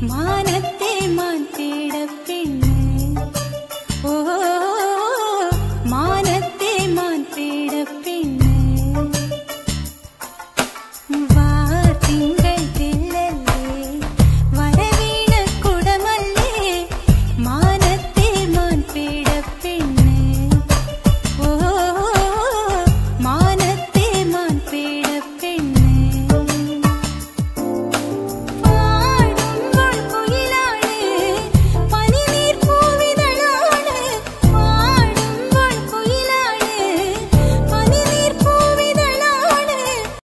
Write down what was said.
மானத்தை மான் தேட பெண்ணு. ஓ மான